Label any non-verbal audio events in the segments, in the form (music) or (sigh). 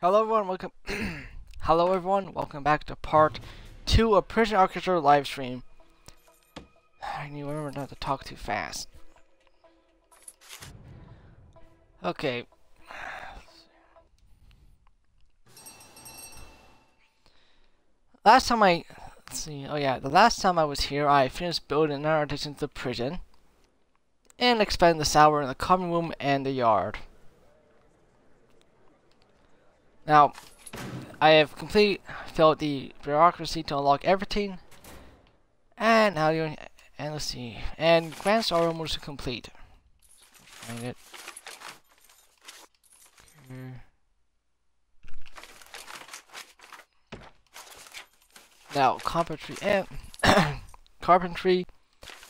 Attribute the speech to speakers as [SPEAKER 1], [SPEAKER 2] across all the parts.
[SPEAKER 1] Hello everyone, welcome (clears throat) Hello everyone, welcome back to part 2 of Prison Architecture livestream. I need to remember not to talk too fast. Okay. Last time I let's see, oh yeah, the last time I was here I finished building another addition to the prison and expanded the shower in the common room and the yard. Now, I have complete filled the bureaucracy to unlock everything. And now you and let's see. And Grand Star almost complete. It. Now carpentry and eh, (coughs) carpentry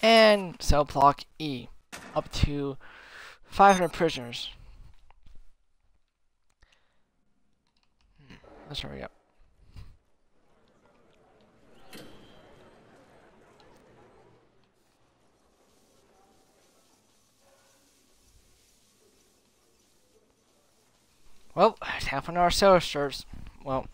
[SPEAKER 1] and cell block E up to 500 prisoners. Let's hurry up. Well, it's half an hour sales shirts. Well.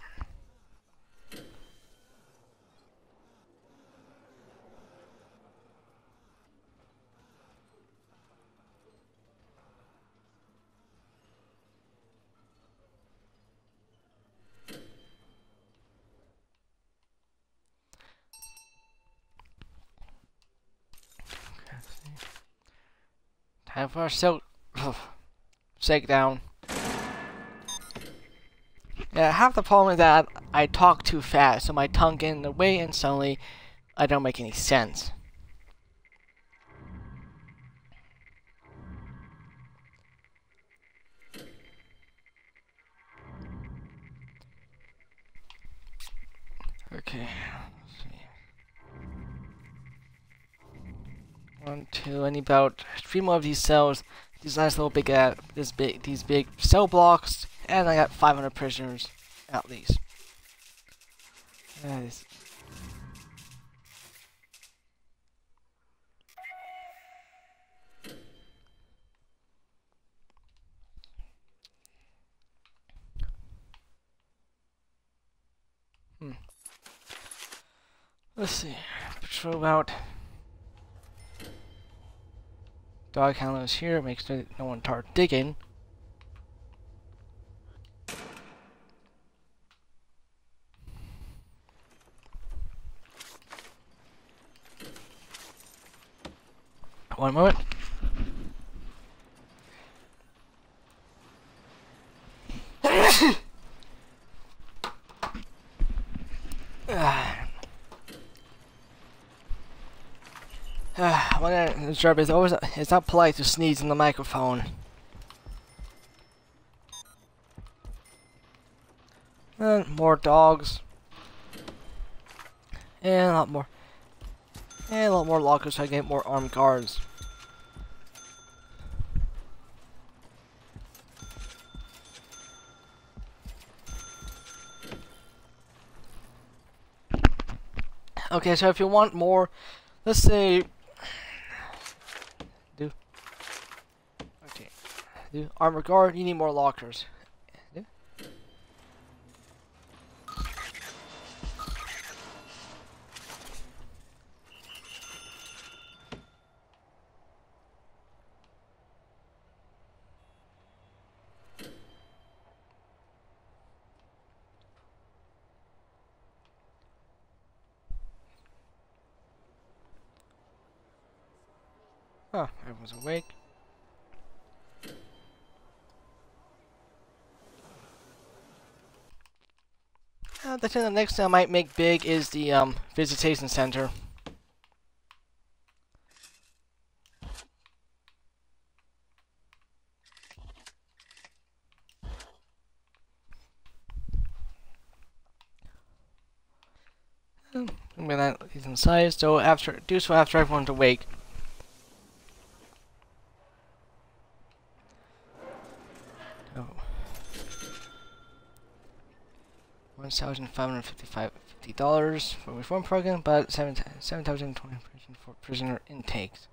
[SPEAKER 1] Time for a silk (sighs) shake down. Yeah, half the problem is that I talk too fast, so my tongue gets in the way and suddenly I don't make any sense. Okay. One, two, and about three more of these cells. These nice little big, uh, this big, these big cell blocks, and I got 500 prisoners at least. Nice. Hmm. Let's see. Patrol out. Dog handlers here makes no one start digging. One moment. Uh, job is always it's not polite to sneeze in the microphone. And more dogs. And a lot more. And a lot more lockers so I get more armed guards. Okay, so if you want more, let's say Do armor guard, you need more lockers. Do. Everyone's awake. The the next thing I might make big is the um, visitation center. I'm gonna leave inside, so after do so after everyone's awake. 1555 dollars for reform program, but 7,020 for prisoner intakes.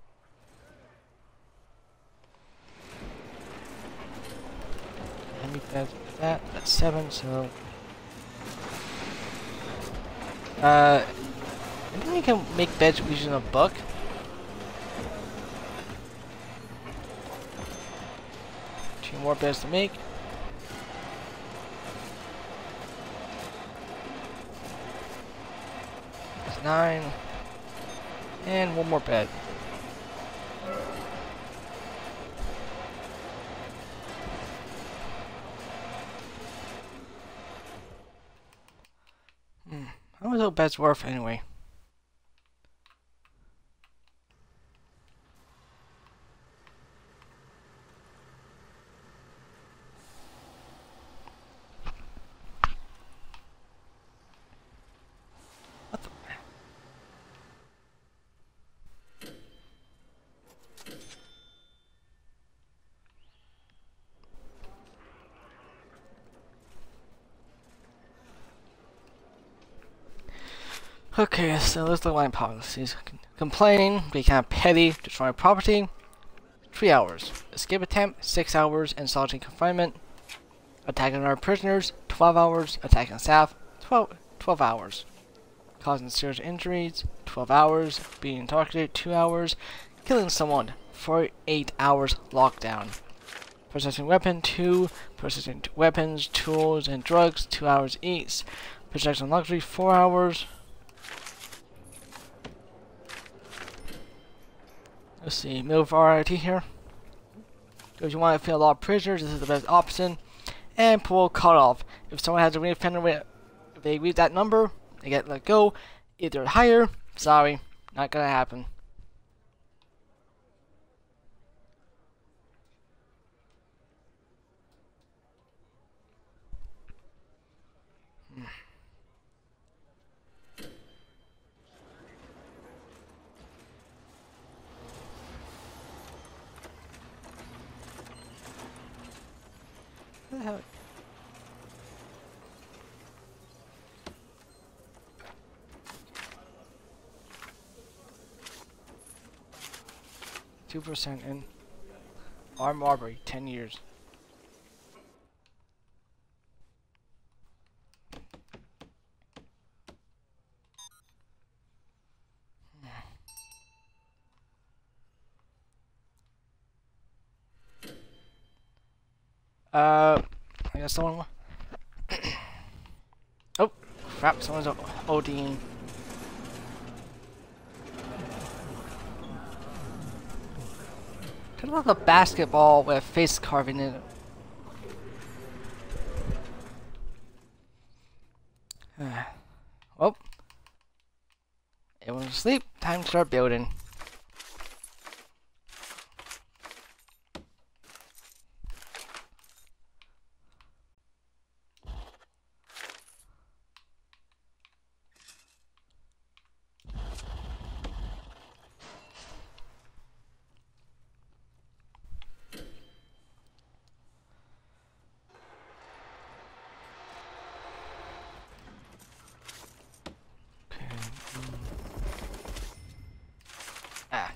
[SPEAKER 1] make that that? That's seven, so uh I think we can make beds using a book. Two more beds to make. Nine. And one more bed. Hmm. How much those beds worth anyway? Okay, so let's look at policies. Complain, be kind of petty, destroy property, 3 hours. Escape attempt, 6 hours, and solitary confinement. Attacking our prisoners, 12 hours. Attacking staff, 12, 12 hours. Causing serious injuries, 12 hours. Being targeted, 2 hours. Killing someone, 48 hours lockdown. Possessing weapon, 2. Possessing weapons, tools, and drugs, 2 hours each. Possessing luxury, 4 hours. Let's see, middle variety here. If you want to fill a lot of prisoners, this is the best option. And pull cutoff. If someone has a reoffender with, if they reach that number, they get let go. If they're higher, sorry, not gonna happen. The hell? Two percent in armed robbery, ten years. Uh, I guess someone. oh, crap! Someone's ODing. Kind of like a basketball with face carving in it. (sighs) well, everyone's asleep. Time to start building. Okay. mm. Ah.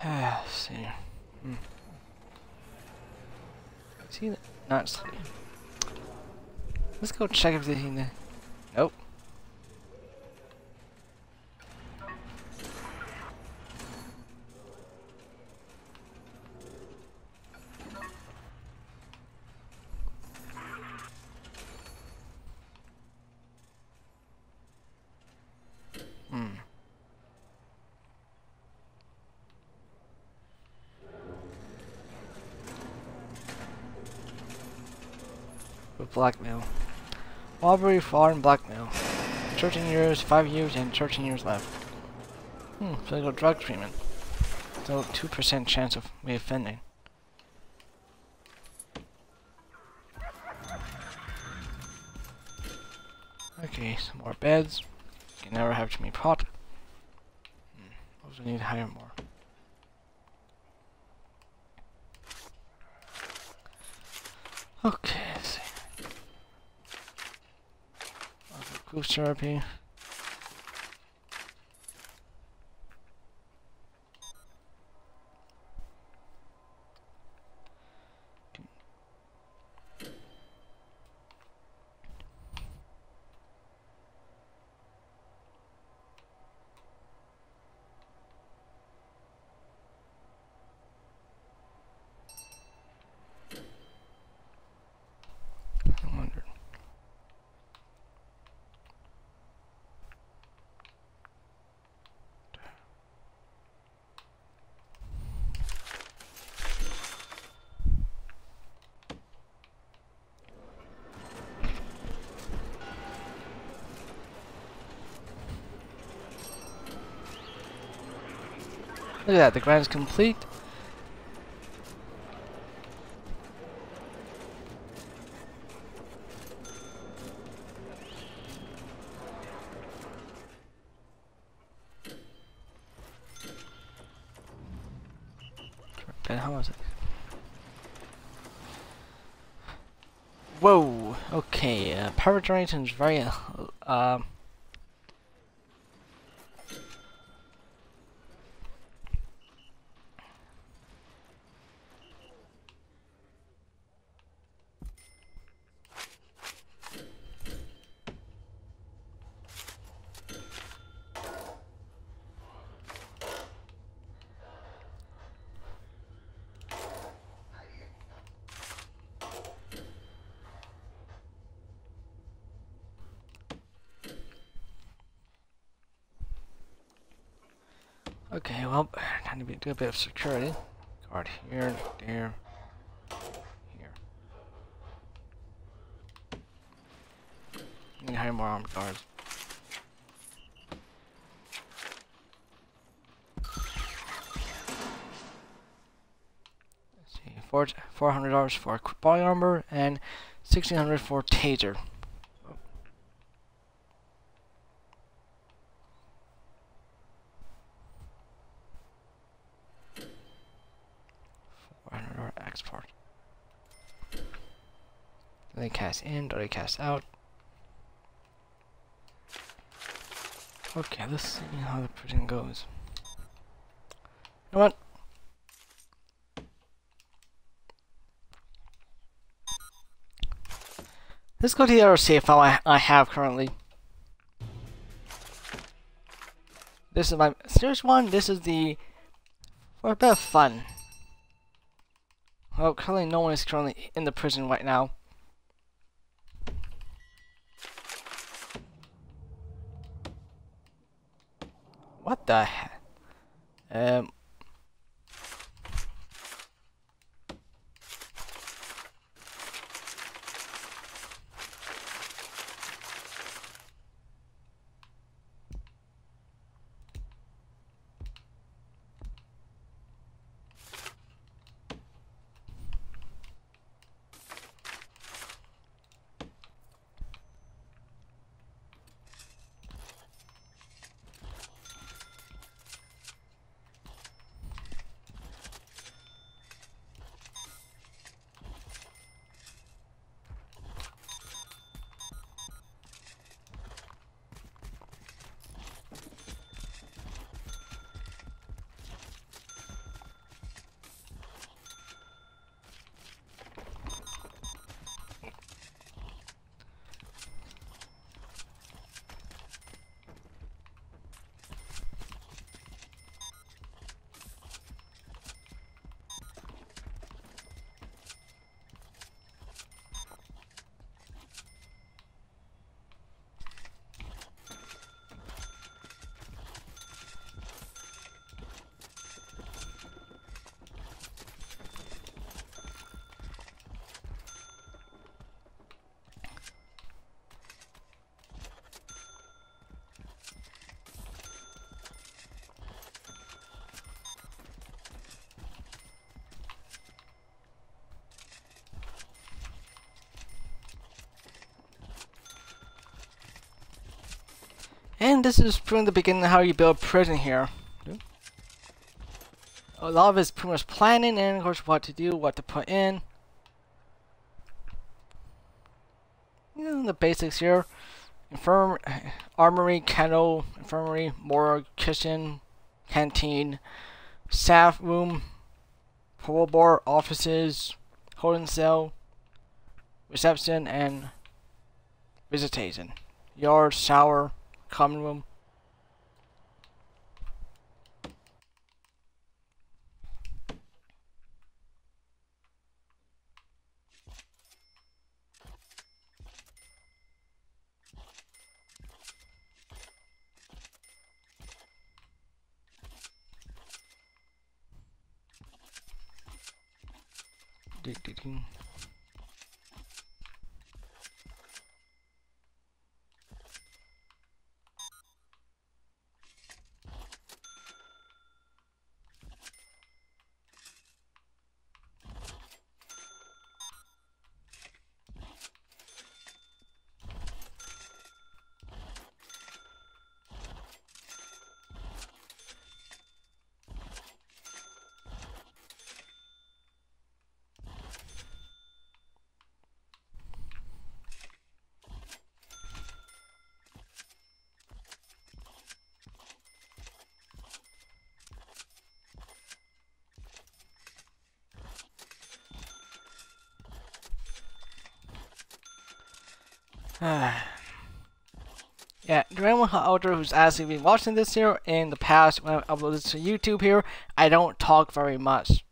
[SPEAKER 1] Ah, see. Hmm. Not. Let's go check if. Nope. Hmm. with blackmail. Robbery, fraud, and blackmail. 13 years, 5 years, and 13 years left. Hmm, physical drug treatment. So 2% chance of reoffending. Okay, some more beds. Can never have too many pot. Hmm. Also need to hire more. Okay, let's see. Group therapy. Look at that, the grind is complete. And how was it? Whoa, okay, uh, power generation is very, uh, uh 'Well, (sighs) time to do a bit of security. Guard here, there, here. Need to hire more armed guards. Let's see, four four hundred dollars for body armor and sixteen hundred for taser. 400 or export. Then cast in, or cast out. Okay, let's see how the prison goes. You know what? Let's go to the other CFL I, I have currently. This is my serious one. This is the for a bit of fun. Well, currently no one is currently in the prison right now. What the heck? Um, And this is from the beginning how you build prison here. A lot of it's pretty much planning and of course what to do, what to put in. You know, the basics here. Infirm (sighs) armory, kennel, infirmary, morgue, kitchen, canteen, staff room, parole bar, offices, holding cell, reception, and visitation. Yard, shower, common room. (sighs) yeah, to anyone who's actually been watching this here in the past when I uploaded to YouTube here, I don't talk very much.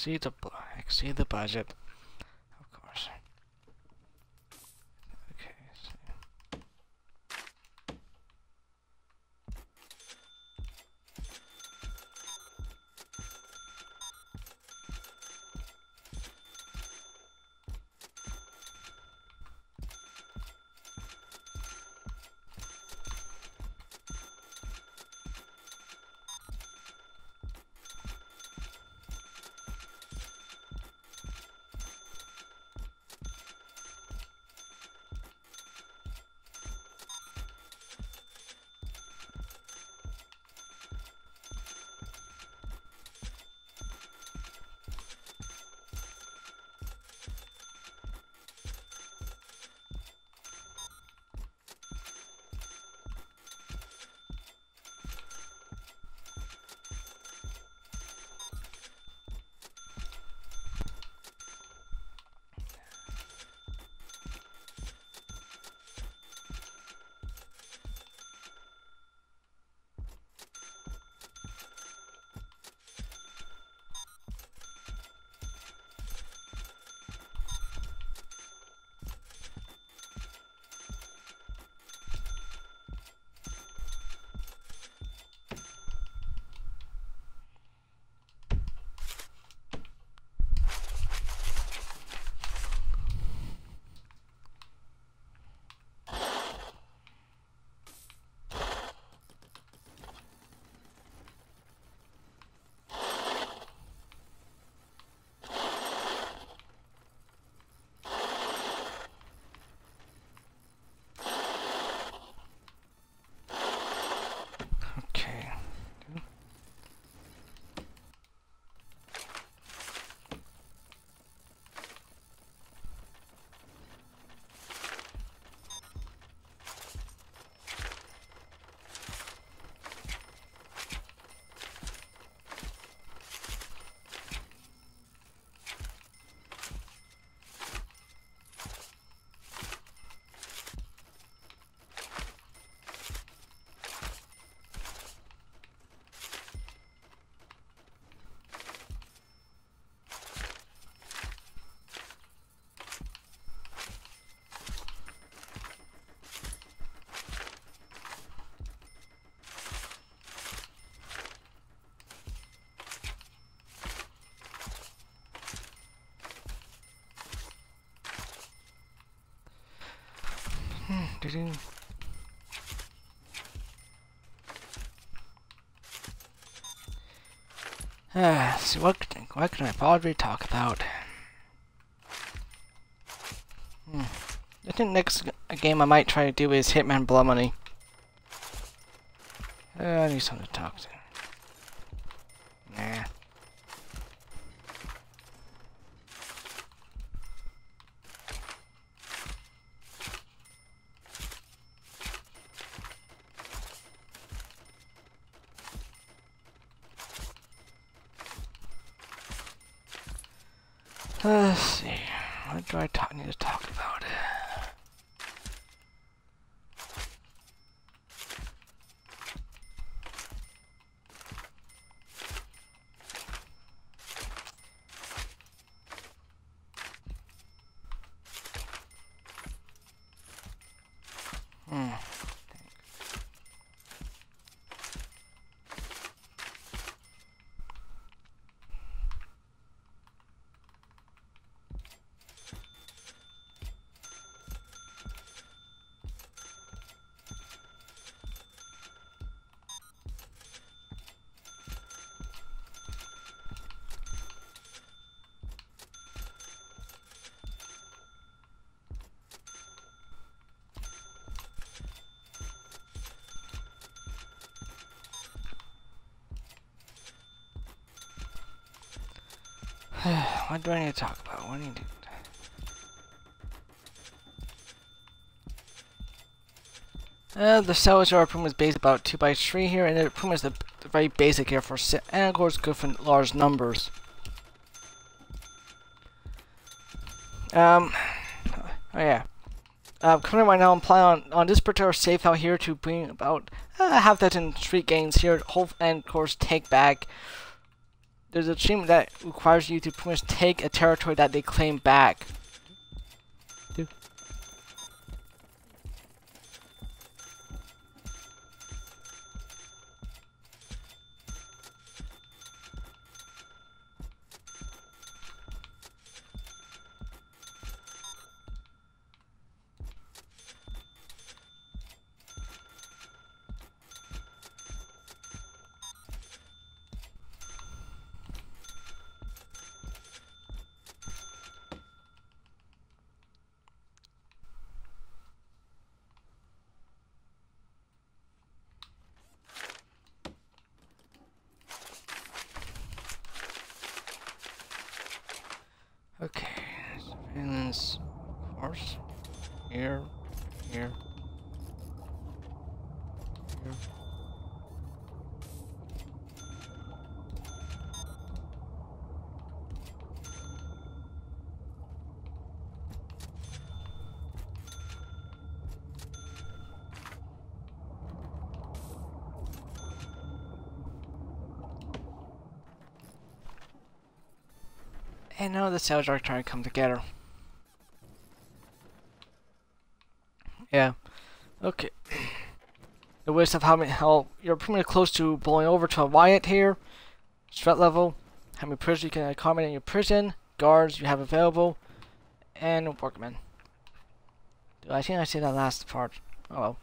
[SPEAKER 1] Exceed the exceed the budget. Doo-doo. (sighs) Ah, so what, can- what can I possibly talk about? Hmm. I think next game I might try to do is Hitman Blood Money. Uh, I need someone to talk to. Nah. Let's see. What do I need to talk about? Hmm. What do I need to talk about? What do need to... Uh, the Art Room is based about 2 by 3 here, and the room is the, the very basic here for si- and of course good for large numbers. Um, oh yeah. Uh, currently right now I'm playing on, on this particular safe out here to bring about uh, half that in street gains here, hope and of course take back there's a achievement that requires you to pretty much take a territory that they claim back. Dude. Okay, surveillance, of course. Here, here, here. And now the cells are trying to come together. Yeah. Okay. The waste of how many how you're pretty close to blowing over to a riot here. Threat level. How many prisoners you can accommodate in your prison. Guards you have available. And workmen. I think I see that last part. Oh well.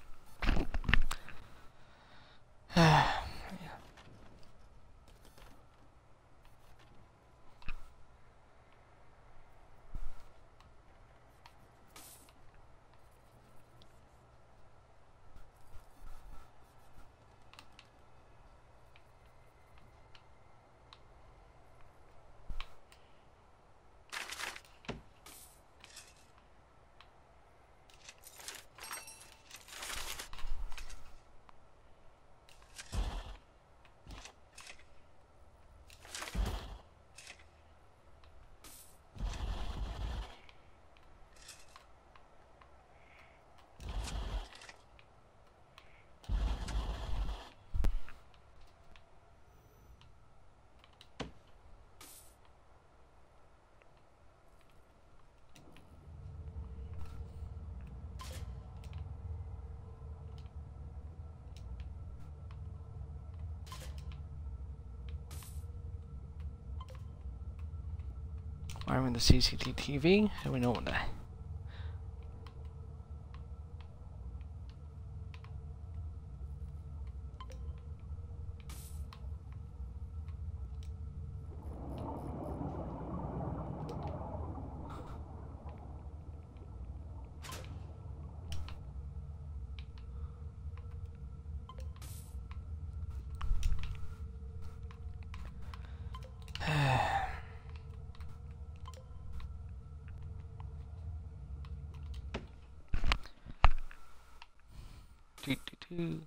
[SPEAKER 1] Wiring the CCTV, and we know what that. Do,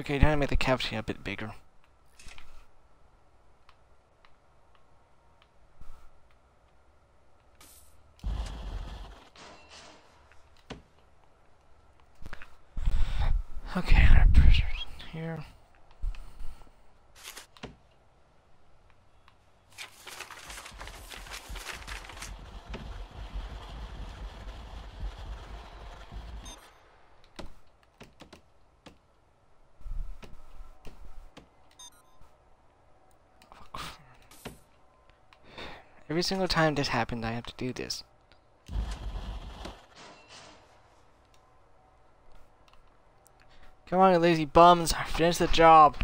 [SPEAKER 1] Okay, now I make the cavity a bit bigger. Okay, our pressures here. Every single time this happens, I have to do this. Come on, you lazy bums, finish the job.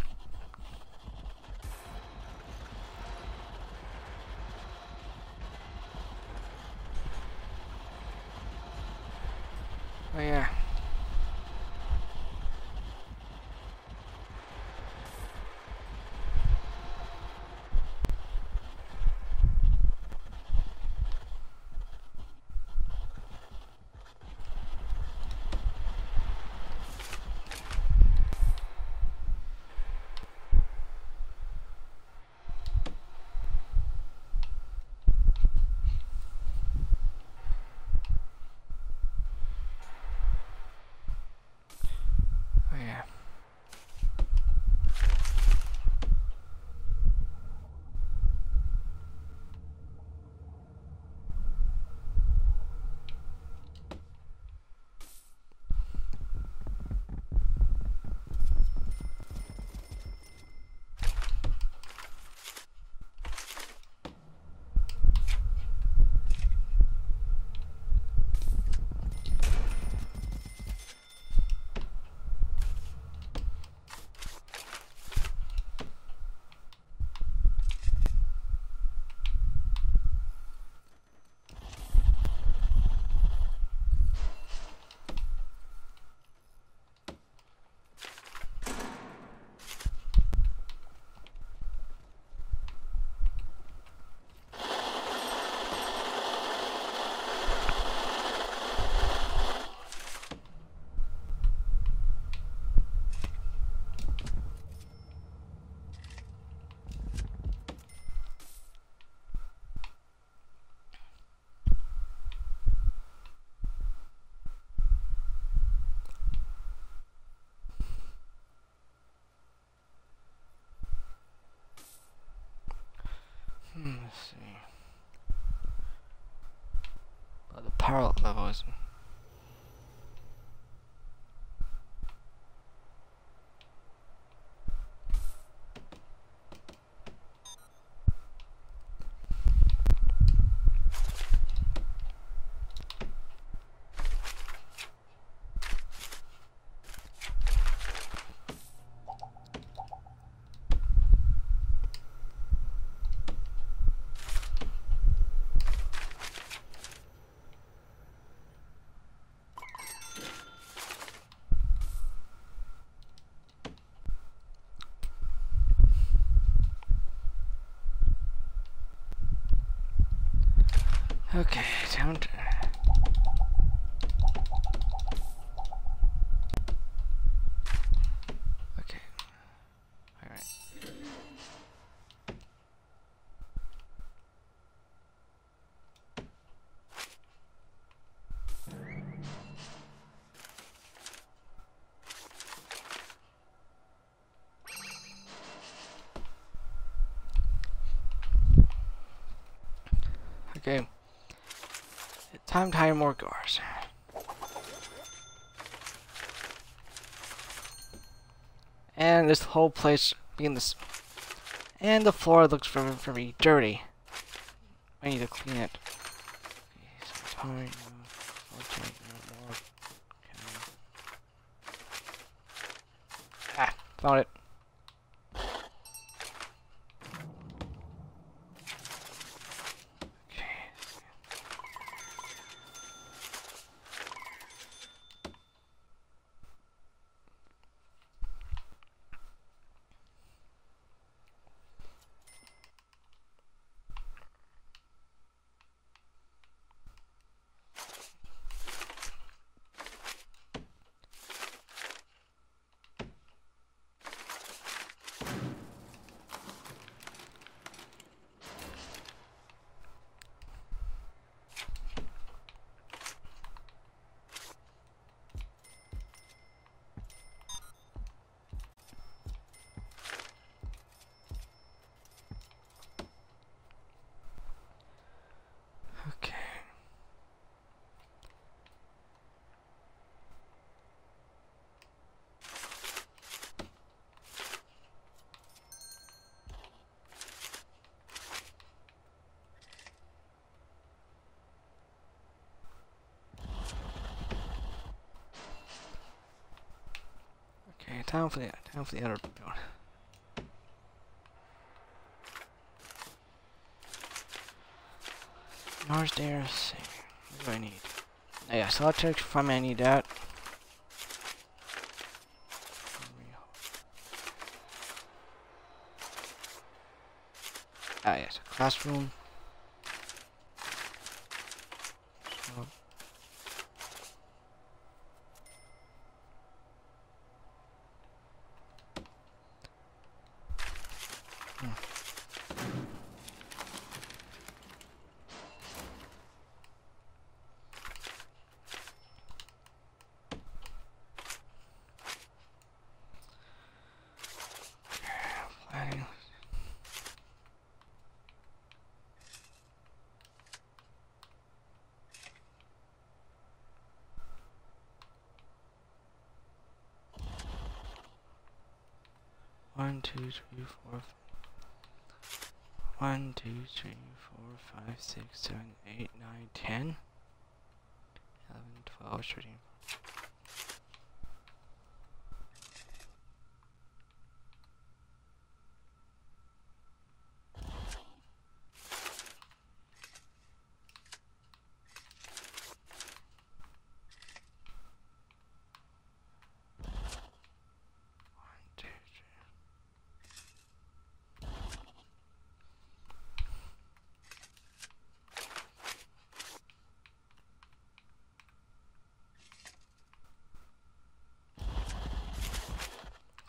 [SPEAKER 1] Hmm, let's see. Oh, the parallel level is. Okay, down to. Okay. Alright. Okay. Time to hire more guards. And this whole place being this and the floor looks very very dirty. I need to clean it. Ah, found it. Okay. Okay. The other building. Mars there, let's see. What do I need? Oh, yeah, solitary confinement, I need that. Ah, yes, classroom. So- Hmm. Planning. One, two, three, four. f- One, two, three, four, five, six, seven, eight, nine, ten. Eleven, twelve, thirteen. One, two, three.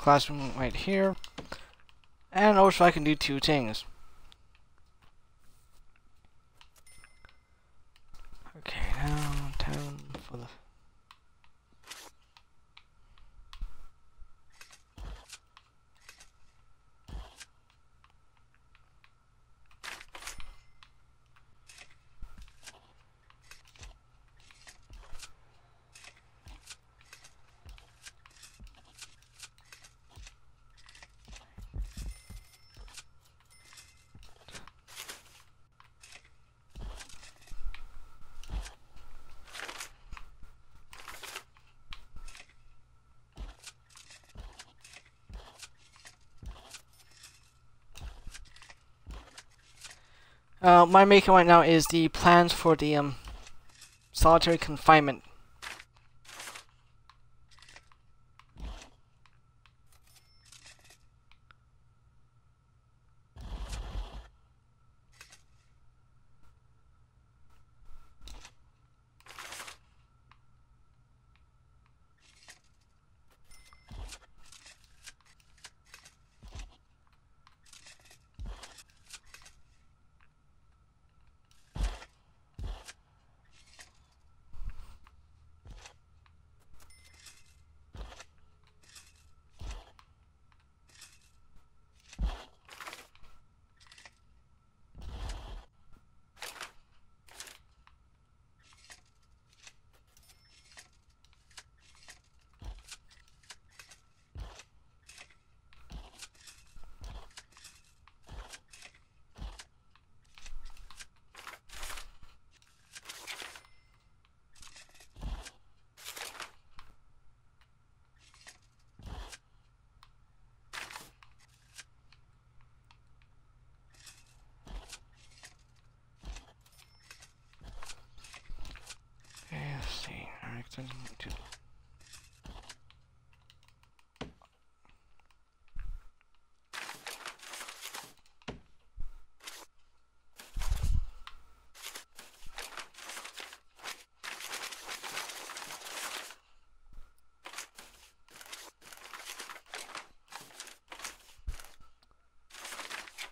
[SPEAKER 1] Classroom right here. And also I can do two things. Okay, now time for the Uh, my making right now is the plans for the um solitary confinement.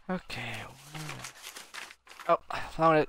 [SPEAKER 1] Okay. Oh, I found it.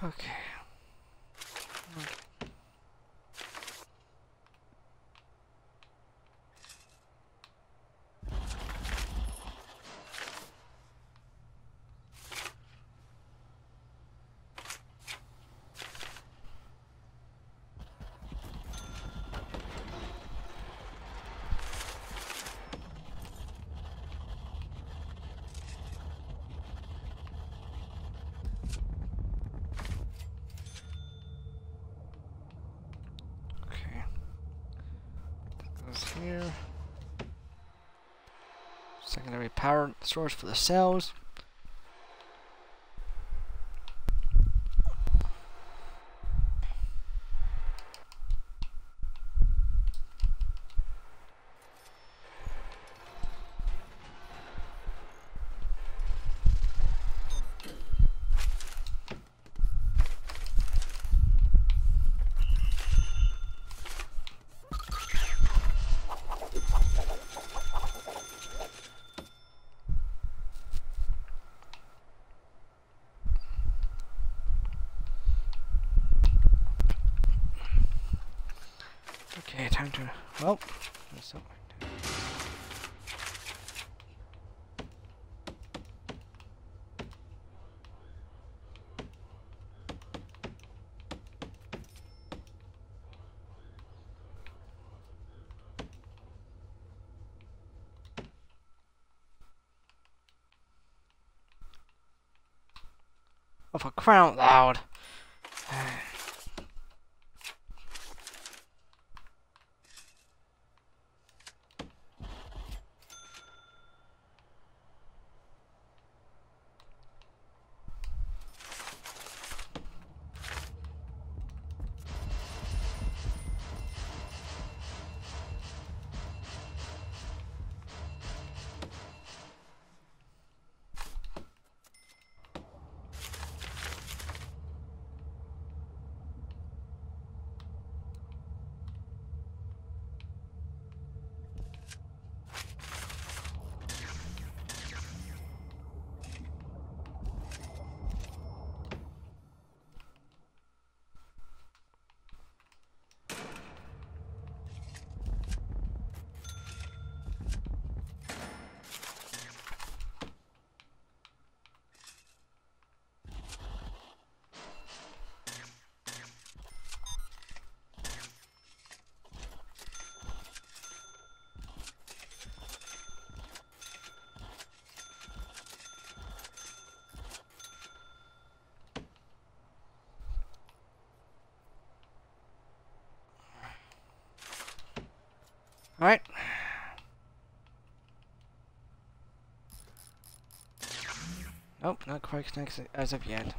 [SPEAKER 1] Okay. Okay. That goes here. Secondary power source for the cells. Okay, time to. Well, there's something. Oh, for crying loud. Quite connected as of yet.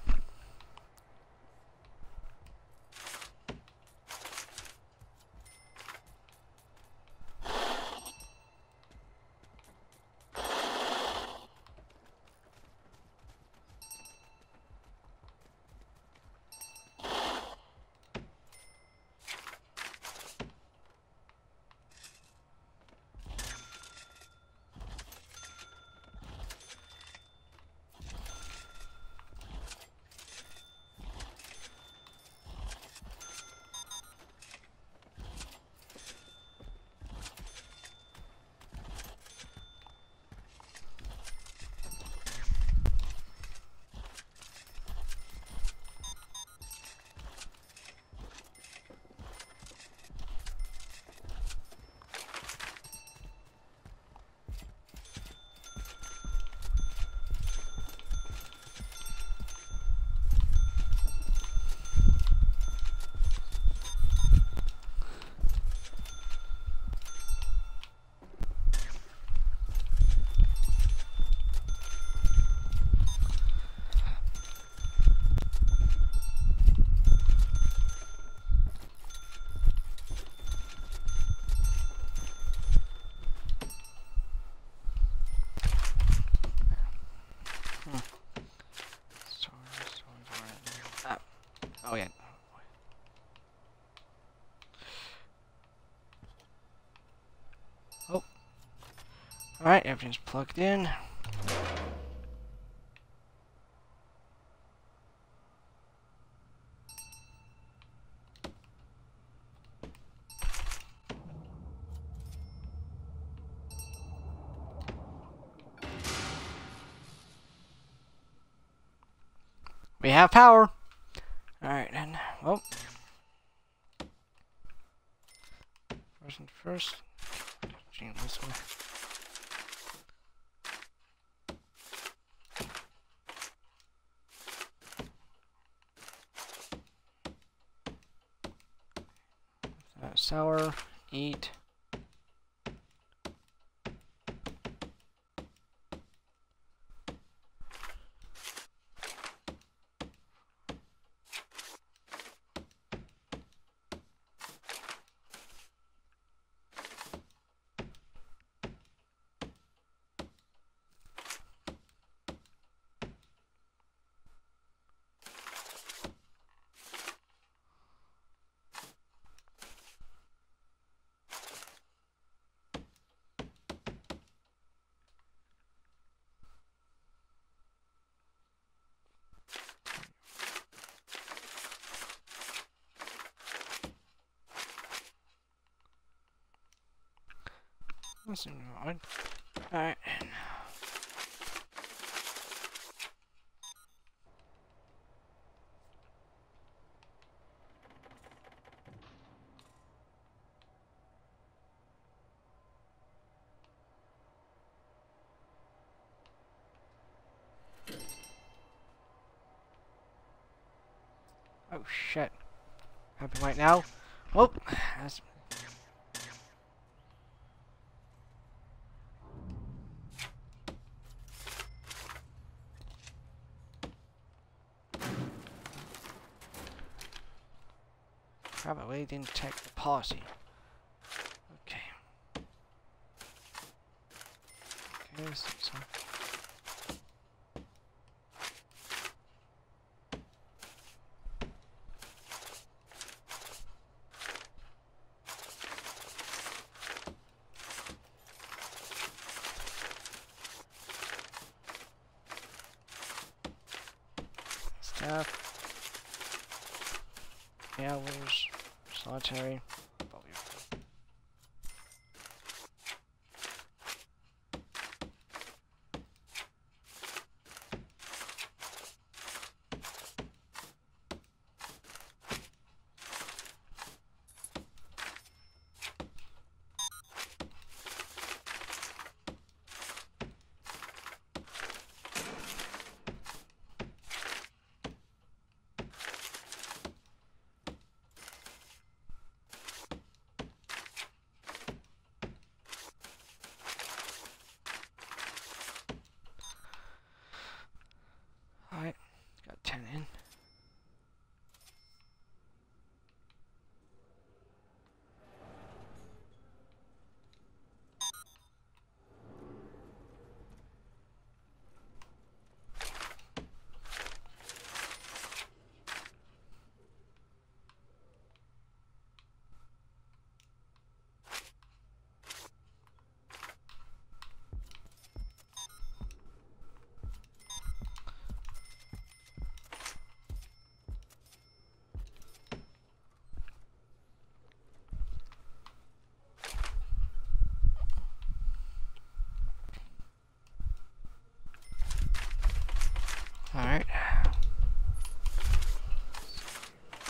[SPEAKER 1] Oh yeah. Oh. Alright, everything's plugged in. We have power. Alright, then. Well. First and first. Gene this way. Uh, sour, eat. That's odd. Alright. Oh shit. Happening right now. Oh, check the policy.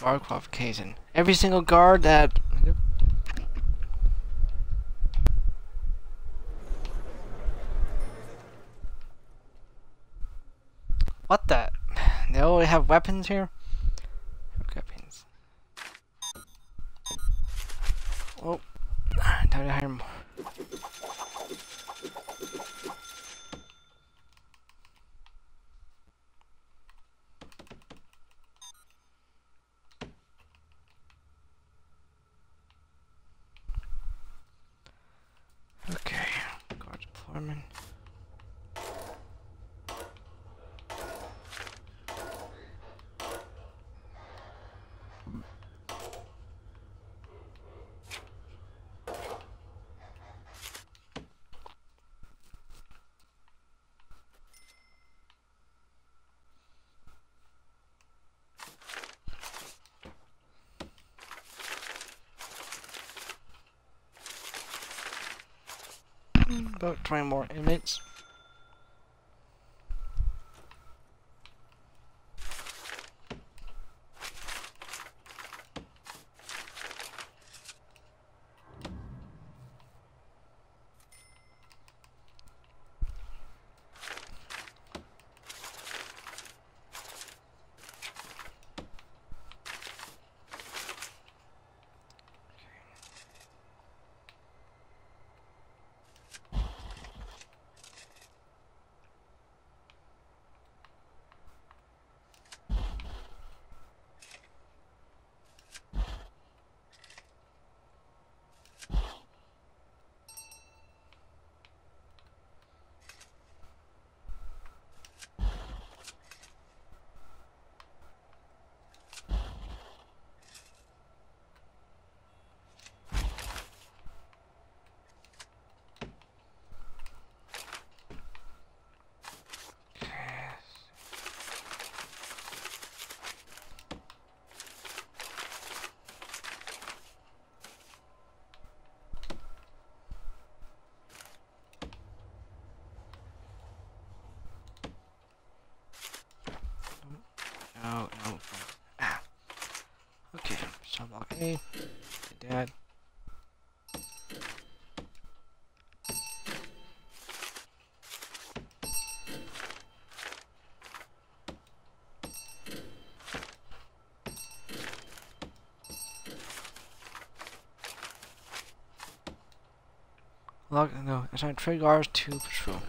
[SPEAKER 1] Guard qualification. Every single guard that What the? They already have weapons here? Weapons. Oh, time to hire more. Okay, guard deployment. About 20 more inmates. No, no. Ah. Okay, so I'm like, hey, dad. No, assign trade guards to patrol.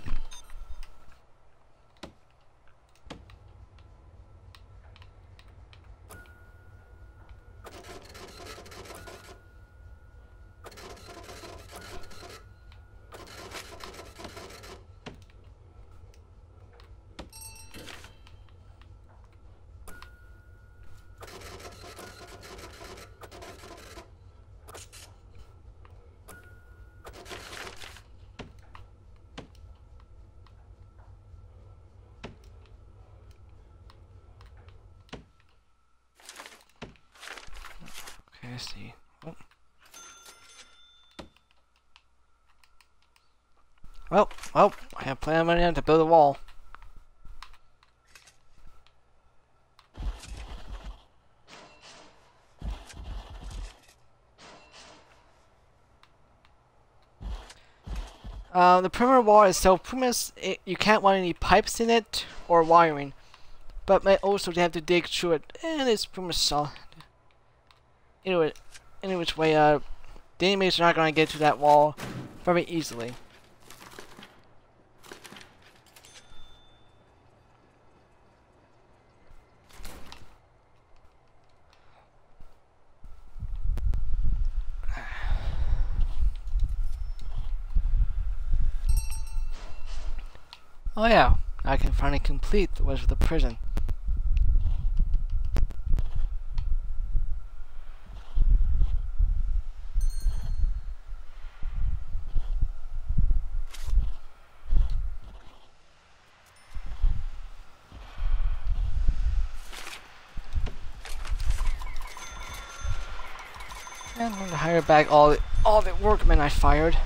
[SPEAKER 1] Okay, let's see. Oh. Well, well, I have plenty of money to build a wall. Uh, the perimeter wall pretty much, it, you can't want any pipes in it or wiring. But also they have to dig through it, and it's pretty much solid. Anyway, any which way, uh, the enemies are not going to get to that wall very easily. Oh yeah, I can finally complete the rest of the prison. And I'm to hire back all the, all the workmen I fired.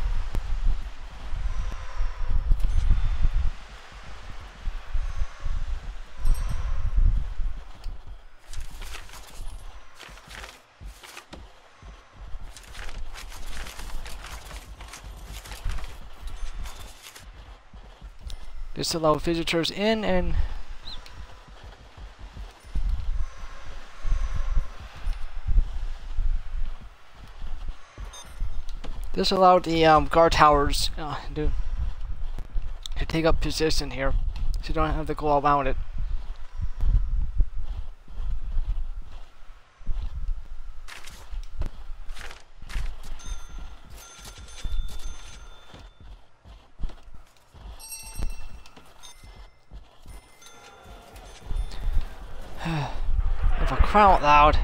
[SPEAKER 1] Just allow visitors in and This allowed the um, guard towers uh, to, to take up position here, so you don't have to go around it. If I cry out loud.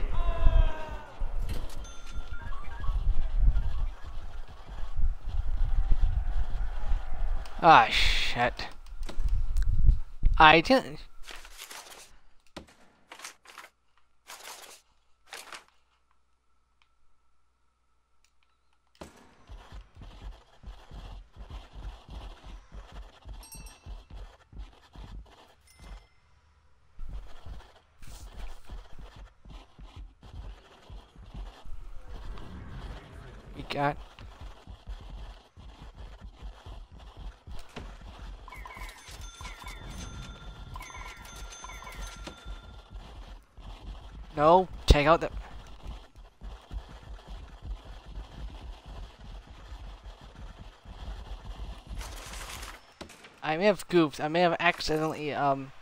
[SPEAKER 1] Ah, shit. I didn't... We got No, take out the... I may have goofed. I may have accidentally, um,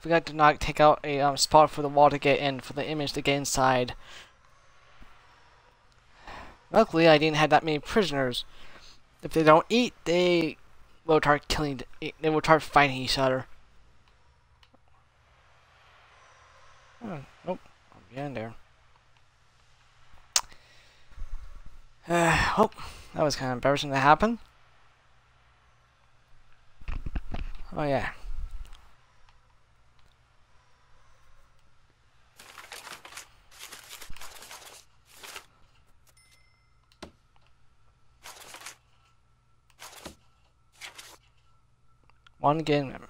[SPEAKER 1] forgot to not take out a um, spot for the wall to get in, for the image to get inside. Luckily, I didn't have that many prisoners. If they don't eat, they will start killing, they will start fighting each other. Oh, nope in there. (sighs) Uh, oh, that was kind of embarrassing to happen. Oh yeah. One game that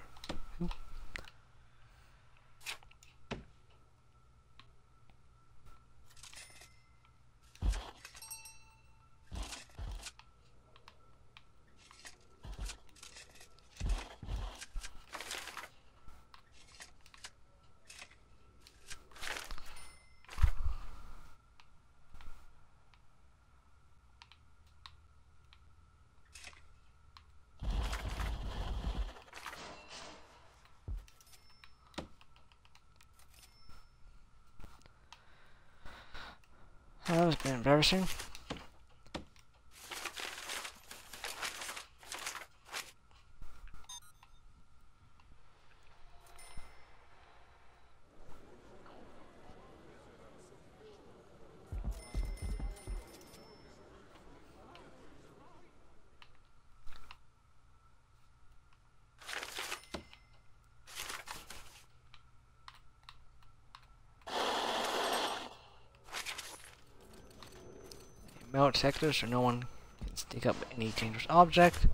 [SPEAKER 1] was been embarrassing. Sector so no one can stick up any dangerous object.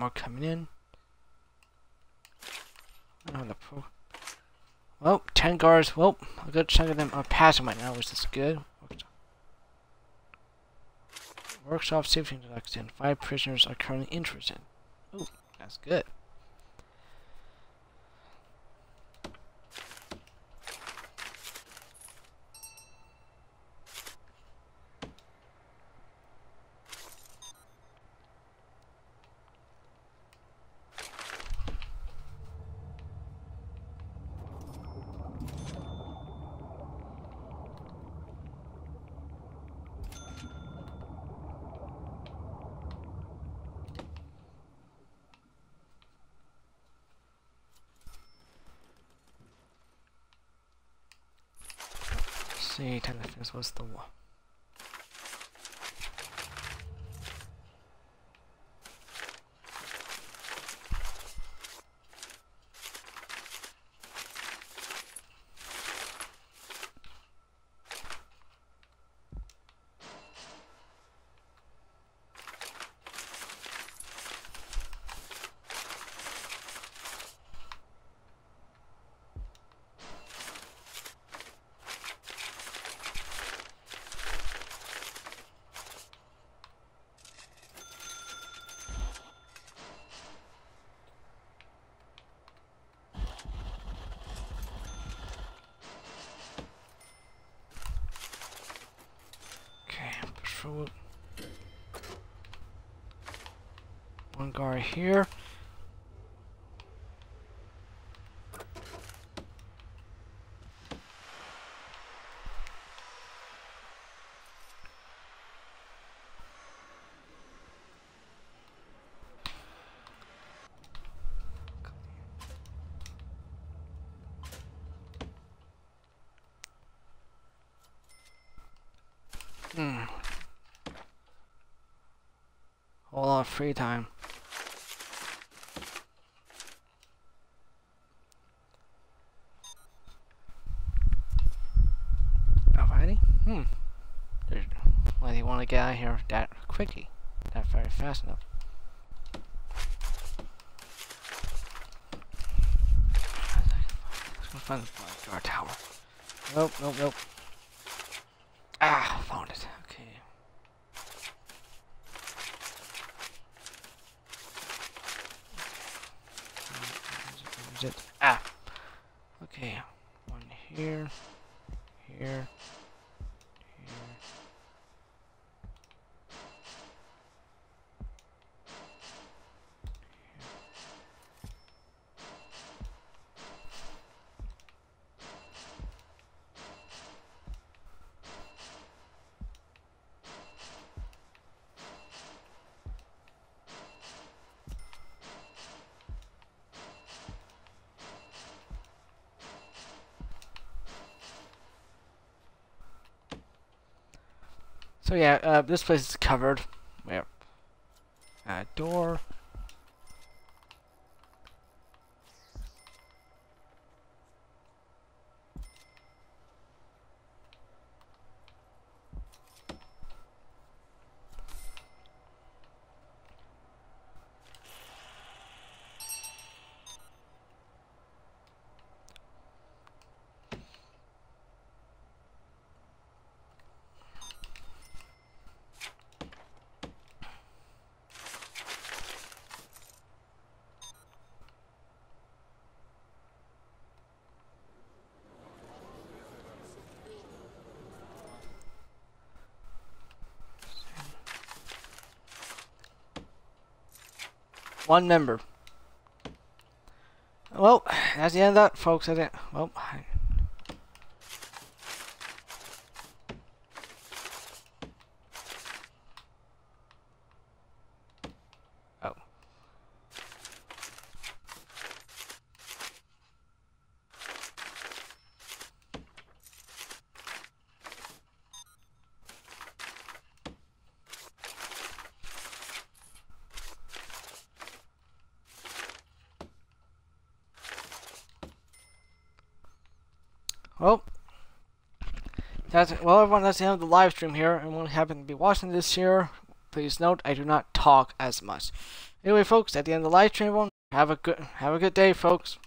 [SPEAKER 1] More coming in. Oh. Well, 10 guards. Well, a good chunk of them are passing right now, which is good. Workshop safety introduction. Five prisoners are currently interested. Ooh, that's good. просто patrol. One guard here. Hmm. Whole lot of free time. Alrighty. Hmm. There's, why do you want to get out of here that quickly? That very fast enough. Let's go find the guard tower. Nope, nope, nope. Ah, found it. Okay. Where's it? Ah. Okay. One here. Here. Here. So yeah, uh, this place is covered. Where? Uh, door. One member. Well, that's the end of that, folks. I didn't. Well, I- Oh. Well, that's well, everyone. That's the end of the live stream here. Everyone happen to be watching this here Please note I do not talk as much. Anyway, folks, at the end of the live stream, everyone, have a good have a good day, folks.